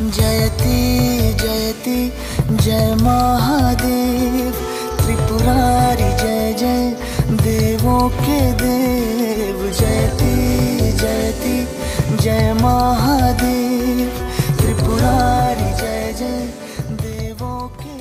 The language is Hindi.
जयति जयति, जय महादेव। त्रिपुरारी जय जय, देवों के देव। जयति जयति, जय महादेव। त्रिपुरारी जय जय, देवों के